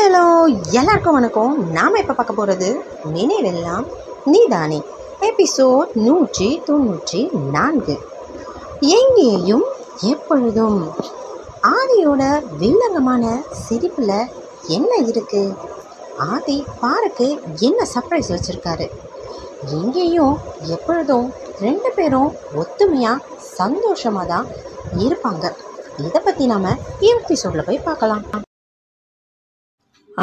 Hello எல்லாருக்கும் வணக்கம். நாம் இப்போ பார்க்க போகிறது நினைவெல்லாம் நீதானே. எபிசோட் நூற்றி தொண்ணூற்றி நான்கு. எங்கேயும் எப்பொழுதும் ஆதியோட வில்லங்கமான சிரிப்பில் என்ன இருக்குது ஆதி பாருக்கு என்ன சர்ப்ரைஸ் வச்சுருக்காரு? எங்கேயும் எப்பொழுதும் ரெண்டு பேரும் ஒத்துமையாக சந்தோஷமாக தான் இருப்பாங்க. இதை பற்றி நாம் எபிசோடில் போய் பார்க்கலாம்.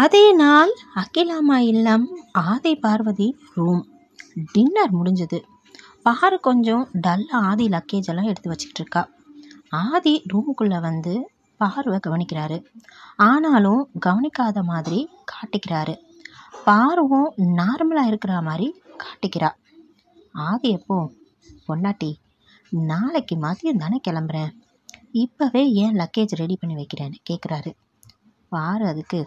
அதே நாள் அகிலாமா இல்லம் ஆதி பார்வதி ரூம் டின்னர் முடிஞ்சது. பாரு கொஞ்சம் டல்லாக ஆதி லக்கேஜ் எல்லாம் எடுத்து வச்சுக்கிட்டு இருக்கா. ஆதி ரூமுக்குள்ளே வந்து பார்வை கவனிக்கிறாரு. ஆனாலும் கவனிக்காத மாதிரி காட்டிக்கிறாரு. பார்வம் நார்மலாக இருக்கிற மாதிரி காட்டிக்கிறா. ஆதி எப்போ பொண்டாட்டி நாளைக்கு மதியம் தானே கிளம்புறேன். இப்போவே ஏன் லக்கேஜ் ரெடி பண்ணி வைக்கிறேன்னு கேட்குறாரு பாரு அதுக்கு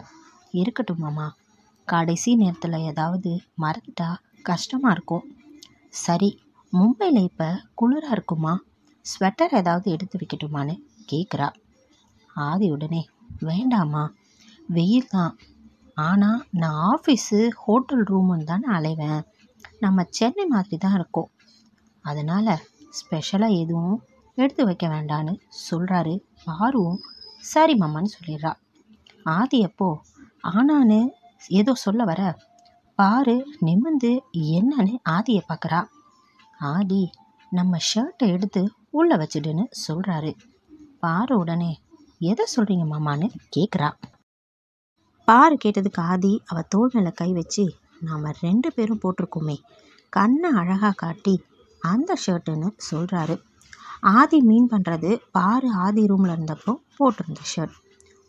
இருக்கட்டும் மாமா. கடைசி நேரத்தில் ஏதாவது மறந்துட்டா கஷ்டமாக இருக்கும். சரி மும்பையில் இப்போ குளிராக இருக்குமா? ஸ்வெட்டர் ஏதாவது எடுத்து வைக்கட்டுமான்னு கேட்குறா ஆதி உடனே வேண்டாமா வெயில் தான். ஆனால் நான் ஆஃபீஸு ஹோட்டல் ரூமுன்னு தானே அலைவேன். நம்ம சென்னை மாதிரி தான் இருக்கோம். அதனால் ஸ்பெஷலாக எதுவும் எடுத்து வைக்க வேண்டான்னு சொல்கிறாரு பாருவும் சரி மாமான்னு சொல்லிடுறா. ஆதி அப்போது ஆனான்னு ஏதோ சொல்ல வர. பாரு நிமிந்து என்னன்னு ஆதியை பார்க்குறா. ஆதி நம்ம ஷர்ட்டை எடுத்து உள்ளே வச்சிடுன்னு சொல்கிறாரு பாரு உடனே எதை சொல்கிறீங்க மாமான்னு கேட்குறா பாரு கேட்டதுக்கு ஆதி அவள் தோல் மேலே கை வச்சு நாம் ரெண்டு பேரும் போட்டிருக்கோமே. கண்ணை அழகாக காட்டி அந்த ஷர்ட்டுன்னு சொல்கிறாரு ஆதி மீன் பண்ணுறது பாரு ஆதி ரூமில் இருந்தப்போ போட்டிருந்த ஷர்ட்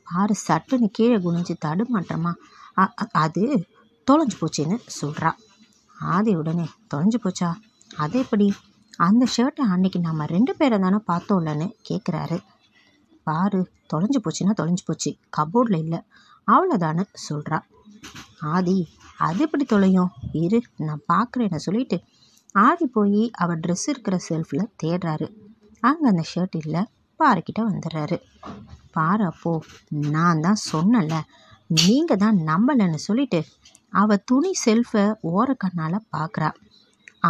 பாரு சட்டுன்னு கீழே குனிஞ்சு தடுமாற்றமா? அ- அது தொலைஞ்சு போச்சுன்னு சொல்கிறா ஆதி உடனே தொலைஞ்சு போச்சா? அது எப்படி? அந்த ஷர்ட்டை அன்னைக்கு நம்ம ரெண்டு பேரை தானே பார்த்தோம்லன்னு கேட்குறாரு பாரு தொலைஞ்சு போச்சுன்னா தொலைஞ்சு போச்சு கபோர்டில் இல்லை அவ்வளோதான்னு சொல்கிறா ஆதி அது எப்படி தொலையும்? இரு நான் பார்க்குறேன்னு சொல்லிட்டு ஆதி போய் அவள் ட்ரெஸ் இருக்கிற செல்ஃபில் தேடுறாரு. அங்கே அந்த ஷர்ட் இல்லை பாறைக்கிட்ட வந்துடுறாரு. பாரு அப்போ நான் தான் சொன்னல நீங்கள் தான் நம்பலைன்னு சொல்லிட்டு அவள் துணி செல்ஃபை ஓரக்கண்ணால் பார்க்குறா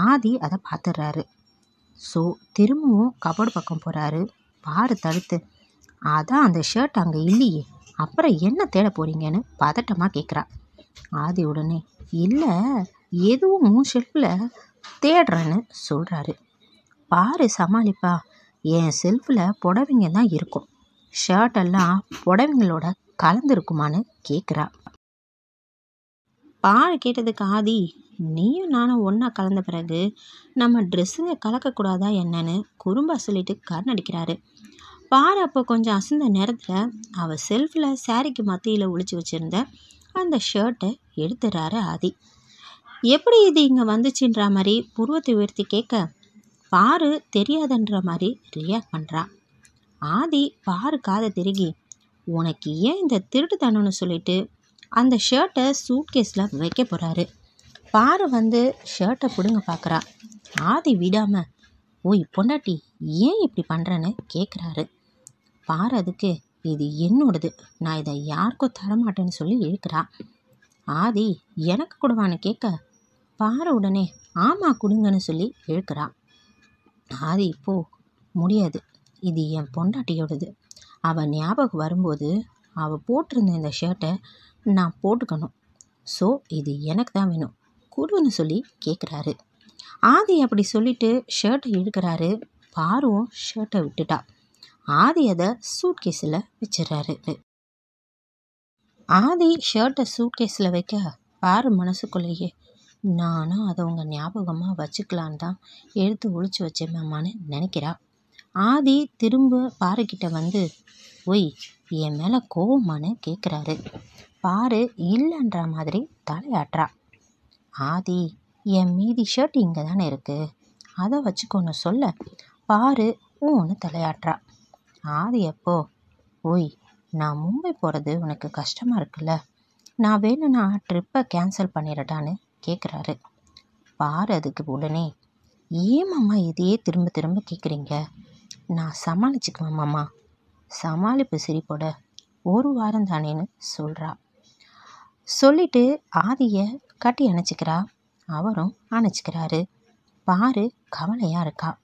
ஆதி அதை பார்த்துடுறாரு ஸோ திரும்பவும் கபோர்டு பக்கம் போகிறாரு பாரு தடுத்து அதான் அந்த ஷர்ட் அங்கே இல்லையே அப்புறம் என்ன தேட போகிறீங்கன்னு பதட்டமாக கேட்குறா ஆதி உடனே இல்லை எதுவும் ஷெல்ஃபில் தேடுறேன்னு சொல்கிறாரு பாரு சமாளிப்பா என் செல்ஃபில் புடவைங்க தான் இருக்கும். ஷர்ட் எல்லாம் புடவைங்களோட கலந்துருக்குமான்னு கேட்குறா பாரு கேட்டதுக்கு ஆதி நீயும் நானும் ஒன்றா கலந்த பிறகு நம்ம ட்ரெஸ்ஸுங்க கலக்கக்கூடாதா என்னன்னு குறும்பா சொல்லிட்டு கண் அடிக்கிறாரு பார் அப்போ கொஞ்சம் அசந்த நேரத்தில் அவள் செல்ஃபில் சாரிக்கு மத்தியில் ஒழிச்சு வச்சுருந்த அந்த ஷர்ட்டை எடுத்துறாரு ஆதி. எப்படி இது இங்கே வந்துச்சுன்ற மாதிரி புருவத்தை உயர்த்தி கேட்க பாரு தெரியாதுன்ற மாதிரி ரியாக்ட் பண்ணுறா ஆதி பாரு காதை திருகி உனக்கு ஏன் இந்த திருட்டுத்தனம்னு சொல்லிட்டு அந்த ஷர்ட்டை சூட்கேஸில் வைக்க போகிறாரு பாரு வந்து ஷர்ட்டை பிடுங்க பார்க்குறா ஆதி விடாமல் ஓய் பொண்டாட்டி ஏன் இப்படி பண்ணுறேன்னு கேட்குறாரு பாரு அதுக்கு இது என்னோடது. நான் இதை யாருக்கும் தரமாட்டேன்னு சொல்லி இழுக்கிறா. ஆதி எனக்கு கொடுவான்னு கேட்க? பாரு உடனே ஆமாம் கொடுங்கன்னு சொல்லி இழுக்கிறா. ஆதி இப்போ முடியாது. இது என் பொண்டாட்டியோடது. அவள் ஞாபகம் வரும்போது அவள் போட்டிருந்த இந்த ஷர்ட்டை நான் போட்டுக்கணும். ஸோ இது எனக்கு தான் வேணும். கொடுன்னு சொல்லி கேட்குறாரு ஆதி அப்படி சொல்லிட்டு ஷர்ட்டை இழுக்கிறாரு. பாருவும் ஷர்ட்டை விட்டுட்டா. ஆதி அதை சூட்கேஸில் வச்சிடறாரு. ஆதி ஷர்ட்டை சூட்கேஸில் வைக்க பாரு மனசுக்குள்ளேயே. நானும் அதை உங்கள் ஞாபகமாக வச்சுக்கலான் தான் எடுத்து ஒழிச்சு வச்சேமாமான்னு நினைக்கிறா. ஆதி திரும்ப பாருக்கிட்ட வந்து ஒய் என் மேலே கோவமானு கேட்குறாரு பாரு இல்லைன்ற மாதிரி தலையாட்டுறா. ஆதி என் மீதி ஷர்ட் இங்கே தானே இருக்குது அதை வச்சுக்கோன்னு சொல்ல பாரு ஊன்னு தலையாட்டுறா. ஆதி எப்போ ஓய் நான் மும்பை போகிறது உனக்கு கஷ்டமாக இருக்குல்ல. நான் வேணும்னா ட்ரிப்பை கேன்சல் பண்ணிடட்டான்னு கேட்குறாரு பாரு அதுக்கு உடனே ஏன் மாமா இதையே திரும்ப திரும்ப கேட்குறீங்க நான் சமாளிச்சுக்குவேன் மாமா. சமாளிப்பு சிரிப்போட ஒரு வாரம் தானேன்னு சொல்கிறா சொல்லிட்டு ஆதியை கட்டி அணைச்சிக்கிறா. அவரும் அணைச்சிக்கிறாரு. பாரு கவலையாக இருக்கா.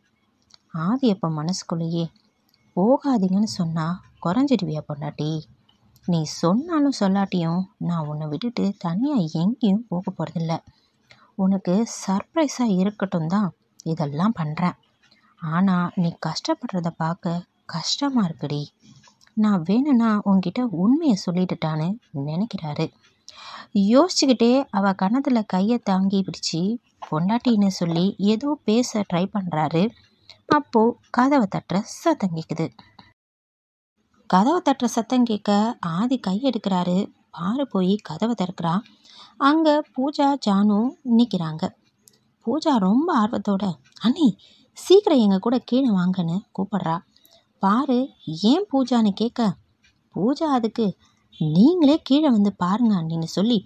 ஆதி அப்போ மனசுக்குள்ளேயே போகாதீங்கன்னு சொன்னால் குறைஞ்சிடுவியா பொண்டாட்டி? நீ சொன்னாலும் சொல்லாட்டியும் நான் உன்னை விட்டுட்டு தனியாக எங்கேயும் போக போகிறதில்ல உனக்கு சர்ப்ரைஸாக இருக்கட்டும் தான் இதெல்லாம் பண்ணுறேன் ஆனால் நீ கஷ்டப்படுறத பார்க்க கஷ்டமாக இருக்குடி. நான் வேணும்னா உன்கிட்ட உண்மையை சொல்லிட்டுட்டான்னு நினைக்கிறாரு. யோசிச்சுக்கிட்டே அவள் கணத்தில் கையை தாங்கி பிடிச்சி பொண்டாட்டின்னு சொல்லி ஏதோ பேச ட்ரை பண்ணுறாரு அப்போது கதவை தட்டுற சத்தம் கேட்குது கதவை தட்டுற சத்தம் கேட்க ஆதி கை எடுக்கிறாரு. பாரு போய் கதவை திறக்கிறா. அங்கே பூஜா ஜானு நிற்கிறாங்க பூஜா ரொம்ப ஆர்வத்தோட அண்ணி சீக்கிரம் எங்கள் கூட கீழே வாங்கன்னு கூப்பிடுறா. பாரு ஏன் பூஜான்னு கேட்க பூஜா அதுக்கு நீங்களே கீழே வந்து பாருங்க அண்ணின்னு சொல்லி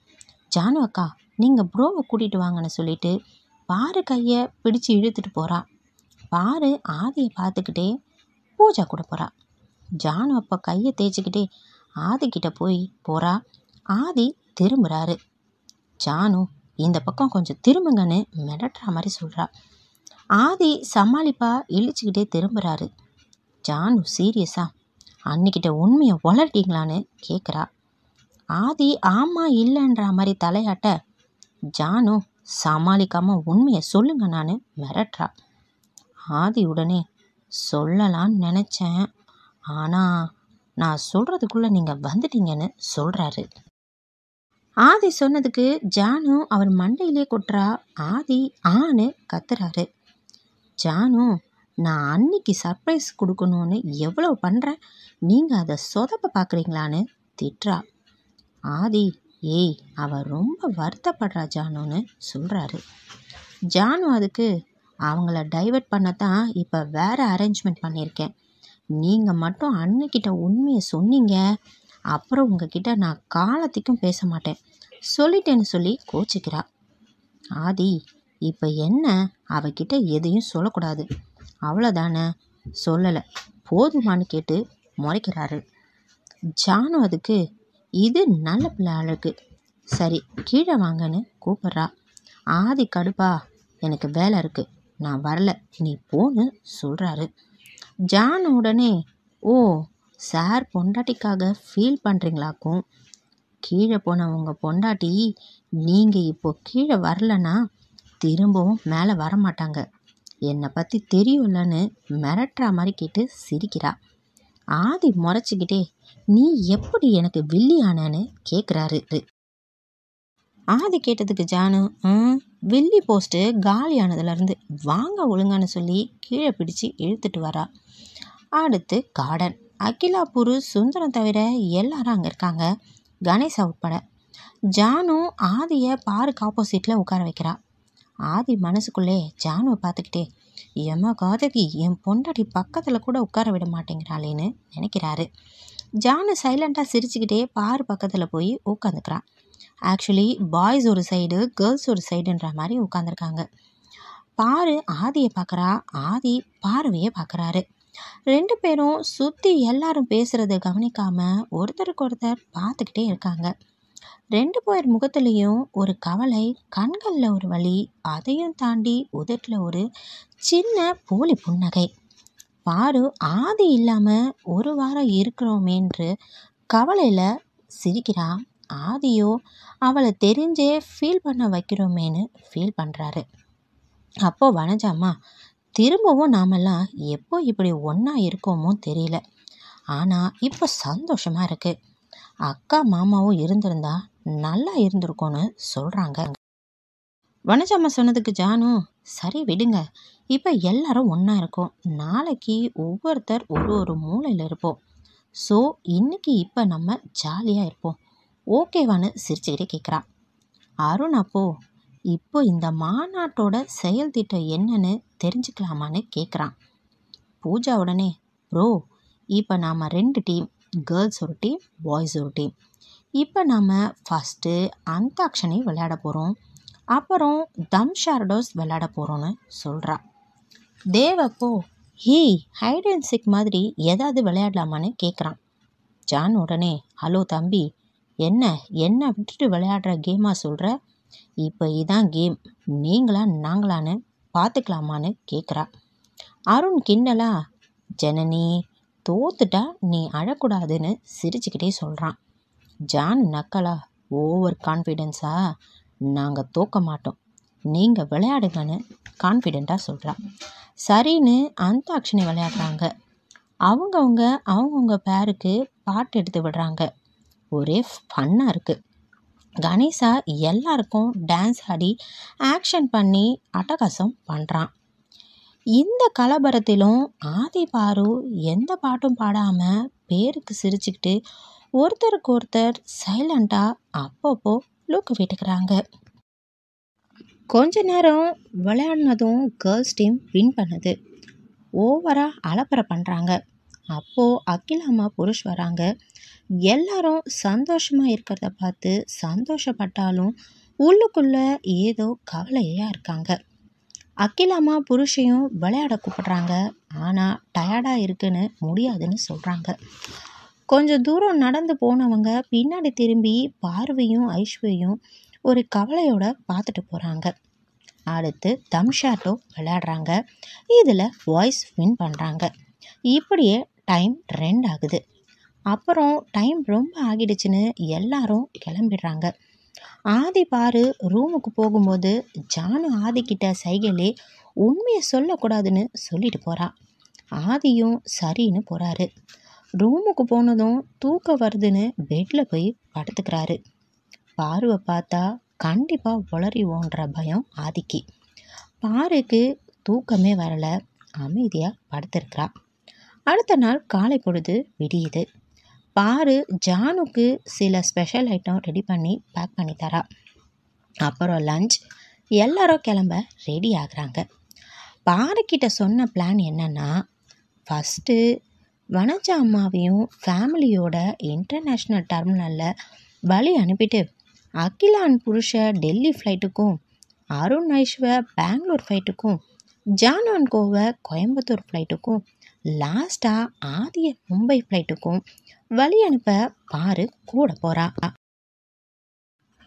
ஜானு அக்கா நீங்கள் ப்ரோவை கூட்டிகிட்டு வாங்கன்னு சொல்லிட்டு பாரு கையை பிடிச்சு இழுத்துட்டு போகிறா பாரு ஆதியை பார்த்துக்கிட்டே பூஜா கூட போகிறா ஜானு அப்போ கையை தேய்ச்சிக்கிட்டே ஆதிக்கிட்ட போய் போகிறா ஆதி திரும்புகிறாரு ஜானு இந்த பக்கம் கொஞ்சம் திரும்புங்கன்னு மிரட்டுற மாதிரி சொல்கிறா ஆதி சமாளிப்பா இழிச்சுக்கிட்டே திரும்புகிறாரு ஜானு சீரியஸா அன்னிக்கிட்ட உண்மையை வளர்ட்டிங்களான்னு கேட்குறா ஆதி ஆமாம் இல்லைன்ற மாதிரி தலையாட்ட ஜானு சமாளிக்காமல் உண்மையை சொல்லுங்க நான் மிரட்டுறா. ஆதி உடனே சொல்லலான்னு நினச்சேன். ஆனால் நான் சொல்கிறதுக்குள்ளே நீங்கள் வந்துட்டீங்கன்னு சொல்கிறாரு ஆதி சொன்னதுக்கு ஜானு அவர் மண்டையிலே கொட்டுறா ஆதி ஆன்னு கத்துறாரு. ஜானு நான் அன்னைக்கு சர்ப்ரைஸ் கொடுக்கணும்னு எவ்வளோ பண்ணுறேன் நீங்கள் அதை சொதப்ப பார்க்குறீங்களான்னு திட்டுறா. ஆதி ஏய் அவர் ரொம்ப வருத்தப்படுறா ஜானுன்னு சொல்கிறாரு ஜானு அதுக்கு அவங்கள டைவர்ட் பண்ணத்தான் இப்போ வேறு அரேஞ்ச்மெண்ட் பண்ணியிருக்கேன். நீங்கள் மட்டும் அண்ணக்கிட்ட உண்மையை சொன்னீங்க. அப்புறம் உங்ககிட்ட நான் காலத்துக்கும் பேச மாட்டேன். சொல்லிட்டேன்னு சொல்லி கோச்சிக்கிறா. ஆதி இப்போ என்ன? அவகிட்ட எதையும் சொல்லக்கூடாது. அவ்வளோதானே சொல்லலை. போதுமான்னு கேட்டு முறைக்கிறாரு. ஜானு அதுக்கு இது நல்ல பிள்ளை அழகு சரி கீழே வாங்கன்னு கூப்பிட்றா. ஆதி கடுப்பா எனக்கு வேலை இருக்குது நான் வரல. நீ போன்னு சொல்கிறாரு ஜான் உடனே ஓ சார் பொண்டாட்டிக்காக ஃபீல் பண்ணுறீங்களாக்கும் கீழே போன உங்கள் பொண்டாட்டி நீங்கள் இப்போ கீழே வரலன்னா திரும்பவும் மேலே வர மாட்டாங்க என்னை பற்றி தெரியும்லன்னு மிரட்டுற மாதிரி கேட்டு சிரிக்கிறா. ஆதி முறைச்சிக்கிட்டே நீ எப்படி எனக்கு வில்லி ஆனேன்னு கேட்குறாரு ஆதி கேட்டதுக்கு ஜானு ம் வில்லி போஸ்ட்டு காலியானதுலேருந்து வாங்க ஒழுங்கான்னு சொல்லி கீழே பிடிச்சு இழுத்துட்டு வரா. அடுத்து கார்டன் அகிலா புரு சுந்தரம் தவிர எல்லாரும் அங்கே இருக்காங்க. கணேசா உட்பட. ஜானு ஆதியை பாருக்கு ஆப்போசிட்டில் உட்கார வைக்கிறா. ஆதி மனசுக்குள்ளே ஜானுவை பார்த்துக்கிட்டே எம்மா காதகி என் பொண்டாட்டி பக்கத்தில் கூட உட்கார விட மாட்டேங்கிறாளேன்னு நினைக்கிறாரு. ஜானு சைலண்ட்டாக சிரிச்சுக்கிட்டே பாரு பக்கத்தில் போய் உட்காந்துக்கிறான் ஆக்சுவலி பாய்ஸ் ஒரு சைடு கேர்ள்ஸ் ஒரு சைடுன்ற மாதிரி உட்காந்துருக்காங்க. பாரு ஆதியை பார்க்குறா. ஆதி பார்வையை பார்க்குறாரு. ரெண்டு பேரும் சுற்றி எல்லாரும் பேசுகிறத கவனிக்காமல் ஒருத்தருக்கு ஒருத்தர் பார்த்துக்கிட்டே இருக்காங்க. ரெண்டு பேர் முகத்துலேயும் ஒரு கவலை கண்களில் ஒரு வழி அதையும் தாண்டி உதட்டில் ஒரு சின்ன போலி புன்னகை. பாரு ஆதி இல்லாமல் ஒரு வாரம் இருக்கிறோமேன்று கவலையில் சிரிக்கிறா. ஆதியோ அவளை தெரிஞ்சே ஃபீல் பண்ண வைக்கிறோமேன்னு ஃபீல் பண்ணுறாரு அப்போ வனஜாமா திரும்பவும் நாமெல்லாம் எப்போ இப்படி ஒன்றா இருக்கோமோ தெரியல. ஆனால் இப்போ சந்தோஷமாக இருக்குது அக்கா மாமாவும் இருந்திருந்தா நல்லா இருந்திருக்கோன்னு சொல்கிறாங்க வனஜாமா சொன்னதுக்கு ஜானு சரி விடுங்க. இப்போ எல்லாரும் ஒன்றா இருக்கோம். நாளைக்கு ஒவ்வொருத்தர் ஒரு ஒரு மூலையில் இருப்போம். ஸோ இன்னைக்கு இப்போ நம்ம ஜாலியாக இருப்போம். ஓகேவான்னு சிரிச்சுக்கிட்டே கேட்குறா அருண் அப்போ இப்போ இந்த மாநாட்டோட செயல் திட்டம் என்னன்னு தெரிஞ்சுக்கலாமான்னு கேட்குறான் பூஜா உடனே ப்ரோ இப்போ நாம் ரெண்டு டீம் கேர்ள்ஸ் ஒரு டீம் பாய்ஸ் ஒரு டீம். இப்போ நாம் ஃபஸ்ட்டு அந்தாக்ஷனி விளையாட போகிறோம் அப்புறம் தம் ஷார்டோஸ் விளையாட போகிறோன்னு சொல்கிறா தேவப்போ ஹீ ஹைட் அண்ட் சிக் மாதிரி ஏதாவது விளையாடலாமான்னு கேட்குறான் ஜான் உடனே ஹலோ தம்பி என்ன என்ன விட்டுட்டு விளையாடுற கேமாக சொல்கிற இப்போ இதான் கேம். நீங்களா நாங்களான்னு பார்த்துக்கலாமான்னு கேட்குறா அருண் கிண்டலா ஜனனி தோத்துட்டா நீ அழக்கூடாதுன்னு சிரிச்சுக்கிட்டே சொல்கிறான் ஜான் நக்கலா ஓவர் கான்ஃபிடென்ஸா? நாங்கள் தோக்க மாட்டோம். நீங்கள் விளையாடுங்கன்னு கான்ஃபிடெண்ட்டாக சொல்கிறா சரின்னு அந்தாக்ஷனி விளையாடுறாங்க. அவங்கவுங்க அவங்கவுங்க பேருக்கு பாட்டு எடுத்து விடுறாங்க. ஒரே ஃபன்னாக இருக்குது கணேசா எல்லாருக்கும் டான்ஸ் ஆடி ஆக்ஷன் பண்ணி அட்டகாசம் பண்ணுறான் இந்த கலபரத்திலும் ஆதி பாரு எந்த பாட்டும் பாடாமல் பேருக்கு சிரிச்சுக்கிட்டு ஒருத்தருக்கு ஒருத்தர் சைலண்ட்டாக அப்பப்போ லுக் விட்டுக்கிறாங்க. கொஞ்ச நேரம் விளையாடினதும் கேர்ள்ஸ் டீம் வின் பண்ணுது. ஓவராக அலப்பறை பண்ணுறாங்க அப்போது அகிலாமா புருஷ் வராங்க. எல்லாரும் சந்தோஷமாக இருக்கிறத பார்த்து சந்தோஷப்பட்டாலும் உள்ளுக்குள்ளே ஏதோ கவலையாக இருக்காங்க. அக்கிலாமா புருஷையும் விளையாட கூப்பிட்றாங்க. ஆனால் டயர்டாக இருக்குன்னு முடியாதுன்னு சொல்கிறாங்க கொஞ்சம் தூரம் நடந்து போனவங்க பின்னாடி திரும்பி பார்வையும் ஐஸ்வர்யும் ஒரு கவலையோட பார்த்துட்டு போகிறாங்க அடுத்து தம்ஷாட்டோ விளையாடுறாங்க. இதில் வாய்ஸ் வின் பண்ணுறாங்க இப்படியே டைம் ரெண்ட் ஆகுது. அப்புறம் டைம் ரொம்ப ஆகிடுச்சுன்னு எல்லாரும் கிளம்பிடுறாங்க. ஆதி பாரு ரூமுக்கு போகும்போது ஜானு ஆதிக்கிட்ட சைகையிலே உண்மையை சொல்லக்கூடாதுன்னு சொல்லிட்டு போகிறா ஆதியும் சரின்னு போகிறாரு ரூமுக்கு போனதும் தூக்கம் வருதுன்னு பெட்டில் போய் படுத்துக்கிறாரு. பாருவை பார்த்தா கண்டிப்பாக உளறிவோன்ற பயம் ஆதிக்கு. பாருக்கு தூக்கமே வரலை அமைதியாக படுத்துருக்குறாள் அடுத்த நாள் காலை பொழுது விடியுது. பாரு ஜானுக்கு சில ஸ்பெஷல் ஐட்டம் ரெடி பண்ணி பேக் பண்ணி தரா. அப்புறம் லஞ்ச் எல்லாரும் கிளம்ப ரெடி ஆகுறாங்க. பாருக்கிட்ட சொன்ன பிளான் என்னன்னா ஃபஸ்ட்டு வனஜா அம்மாவையும் ஃபேமிலியோட இன்டர்நேஷ்னல் டெர்மினலில் வழி அனுப்பிட்டு அகிலான் புருஷ டெல்லி ஃப்ளைட்டுக்கும் அருண் ஐஸ்வ பெங்களூர் ஃப்ளைட்டுக்கும் ஜானான் கோவை கோயம்புத்தூர் ஃப்ளைட்டுக்கும் லாஸ்ட்டாக ஆதிய மும்பை ஃப்ளைட்டுக்கும் வழி அனுப்ப பாரு கூட போகிறா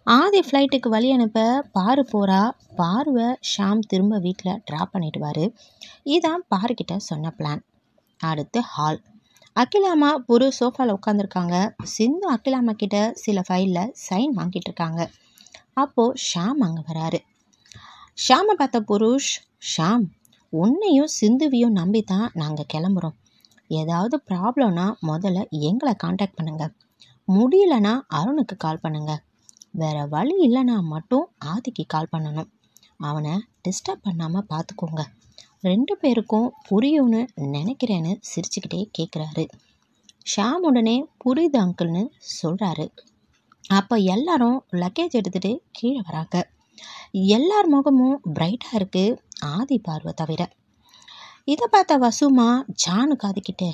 ஆதி ஃப்ளைட்டுக்கு வழி அனுப்ப பாரு போகிறா பாருவை ஷாம் திரும்ப வீட்டில் ட்ராப் பண்ணிடுவார். இதான் பாருக்கிட்ட சொன்ன பிளான் அடுத்து ஹால் அகிலாமா புரு சோஃபாவில் உட்காந்துருக்காங்க சிந்து அகிலாமா கிட்ட சில ஃபைலில் சைன் வாங்கிட்டு இருக்காங்க அப்போது ஷாம் அங்கே வராரு. ஷாமை பார்த்த புருஷ் ஷாம் உன்னையும் சிந்துவையும் நம்பி தான் நாங்கள் கிளம்புறோம். ஏதாவது ப்ராப்ளம்னா முதல்ல எங்களை காண்டாக்ட் பண்ணுங்கள் முடியலனா அருணுக்கு கால் பண்ணுங்கள் வேறு வழி இல்லைனா மட்டும் ஆதிக்கு கால் பண்ணணும். அவனை டிஸ்டர்ப் பண்ணாமல் பார்த்துக்கோங்க ரெண்டு பேருக்கும் புரியும்னு நினைக்கிறேன்னு சிரிச்சுக்கிட்டே கேட்குறாரு ஷாம் உடனே புரியுது அங்கிள்னு சொல்கிறாரு அப்போ எல்லாரும் லக்கேஜ் எடுத்துகிட்டு கீழே வராங்க. எல்லார் முகமும் பிரைட்டாக இருக்குது ஆதி பார்வை தவிர. இதை பார்த்த வசுமா ஜானு காதிக்கிட்டே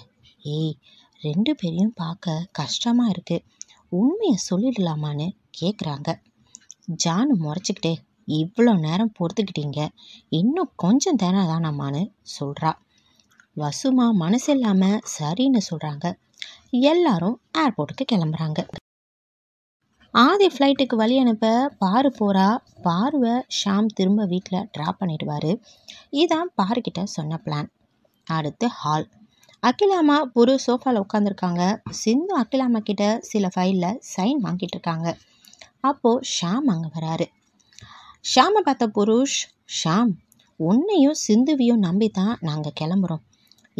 ஏய் ரெண்டு பேரையும் பார்க்க கஷ்டமாக இருக்குது உண்மையை சொல்லிடலாமான்னு கேட்குறாங்க ஜானு முறைச்சிக்கிட்டே இவ்வளோ நேரம் பொறுத்துக்கிட்டீங்க. இன்னும் கொஞ்சம் நேரம் தானம்மான்னு சொல்கிறா வசுமா மனசு இல்லாமல் சரின்னு சொல்கிறாங்க எல்லாரும் ஏர்போர்ட்டுக்கு கிளம்புறாங்க. ஆதி ஃப்ளைட்டுக்கு வழி அனுப்ப பாரு போகிறா பாருவை ஷாம் திரும்ப வீட்டில் ட்ராப் பண்ணிடுவார். இதான் பாருக்கிட்ட சொன்ன பிளான் அடுத்து ஹால் அகிலாமா புரு சோஃபாவில் உட்காந்துருக்காங்க சிந்து அகிலாமா கிட்ட சில ஃபைலில் சைன் வாங்கிட்டு இருக்காங்க. அப்போது ஷாம் அங்கே வராரு. ஷாமை பார்த்த புருஷ் ஷாம் உன்னையும் சிந்துவையும் நம்பி தான் நாங்கள் கிளம்புறோம்.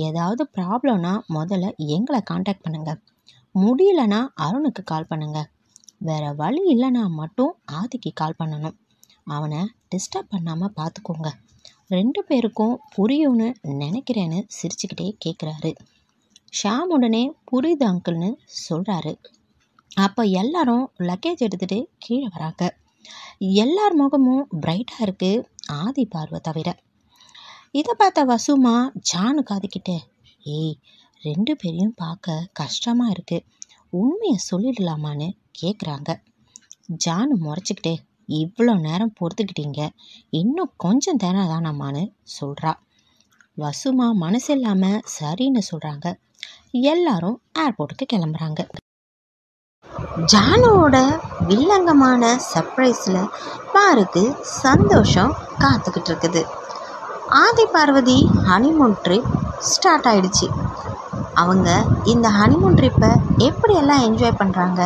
ஏதாவது ப்ராப்ளம்னா முதல்ல எங்களை காண்டாக்ட் பண்ணுங்கள் முடியலனா அருணுக்கு கால் பண்ணுங்கள் வேறு வழி இல்லைனா மட்டும் ஆதிக்கு கால் பண்ணணும். அவனை டிஸ்டர்ப் பண்ணாமல் பார்த்துக்கோங்க ரெண்டு பேருக்கும் புரியும்னு நினைக்கிறேன்னு சிரிச்சுக்கிட்டே கேட்குறாரு ஷாம் உடனே புரியுது அங்கிள்னு சொல்கிறாரு அப்போ எல்லாரும் லக்கேஜ் எடுத்துகிட்டு கீழே வராங்க. எல்லார் முகமும் பிரைட்டாக இருக்குது ஆதி பார்வை தவிர. இதை பார்த்த வசுமா ஜானு காதுக்கிட்ட ஏய் ரெண்டு பேரையும் பார்க்க கஷ்டமாக இருக்குது உண்மையை சொல்லிடலாமான்னு கேட்குறாங்க ஜானு முறைச்சிக்கிட்டே இவ்வளோ நேரம் பொறுத்துக்கிட்டீங்க. இன்னும் கொஞ்சம் தானே தானம்மான்னு சொல்கிறா வசுமா மனசு இல்லாமல் சரின்னு சொல்கிறாங்க எல்லாரும் ஏர்போர்ட்டுக்கு கிளம்புறாங்க. ஜானுவோட வில்லங்கமான சர்ப்ரைஸில் பாருக்கு சந்தோஷம் காத்துக்கிட்டு இருக்குது. Aadhi Parvathi honeymoon trip start ஆயிடுச்சு. அவங்க இந்த ஹனிமூன் ட்ரிப்பை எப்படியெல்லாம் என்ஜாய் பண்ணுறாங்க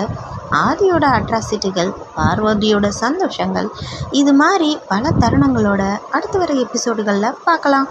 ஆதியோட அட்ராசிட்டிகள் பார்வதியோட சந்தோஷங்கள் இது மாதிரி பல தருணங்களோட அடுத்து வர எபிசோடுகளில் பார்க்கலாம்.